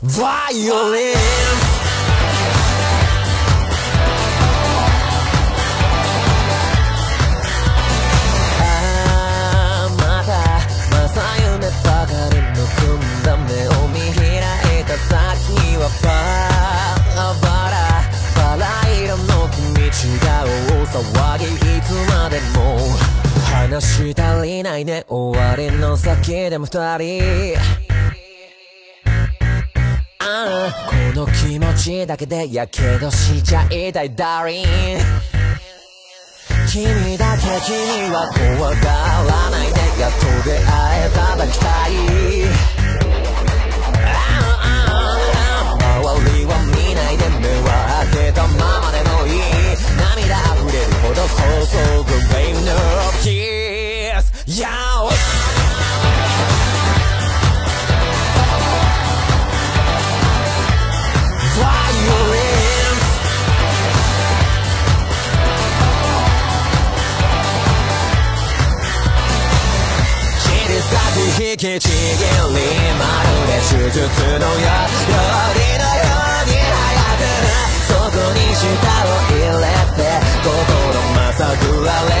Violence ああまた正夢ばかりの組んだ目を見開いた先にはバラバラバラ色の君違う大騒ぎいつまでも話足りないね終わりの先でも二人この気持ちだけでやけどしちゃいたいダーリン君だけ君は怖がらないでやっと出会えただけ。引きちぎりまるで手術のよう料理のように早くなそこに舌を入れて心まさぐられ